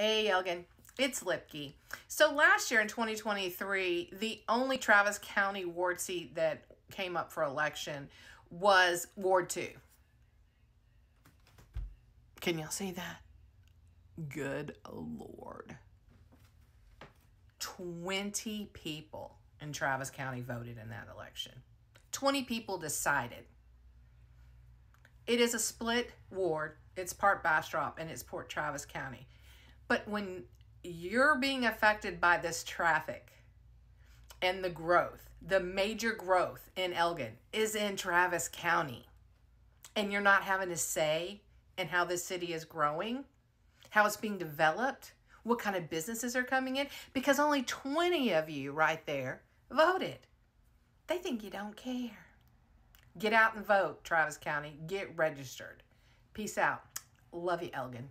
Hey, Elgin. It's Lippke. So last year in 2023, the only Travis County ward seat that came up for election was Ward 2. Can y'all see that? Good Lord. 20 people in Travis County voted in that election. 20 people decided. It is a split ward. It's part Bastrop and it's Port Travis County. But when you're being affected by this traffic and the growth, the major growth in Elgin is in Travis County, and you're not having a say in how this city is growing, how it's being developed, what kind of businesses are coming in, because only 20 of you right there voted. They think you don't care. Get out and vote, Travis County. Get registered. Peace out. Love you, Elgin.